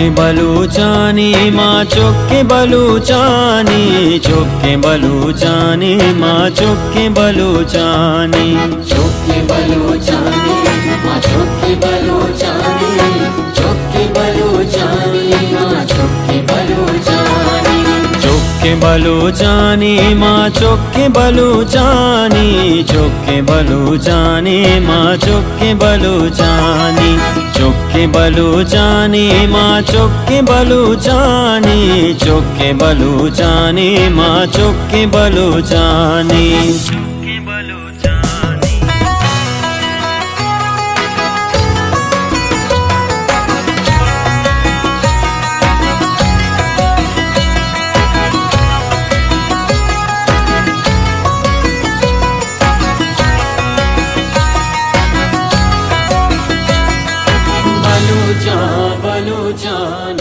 चुके बलूचानी माँ चुके बलूचानी चुके बलूचानी माँ चुके बलूचानी चुके बलूचानी माँ चुके बलूचानी चुके बलूचानी माँ चुके बलूचानी चुके बलूचानी माँ चुके बलूचानी चुके बलूचानी माँ चुके बलूचानी के बलू जानी माँ चुपके बलू जानी चुपके बलू जानी माँ चुपके बलू जानी। बलो जानी।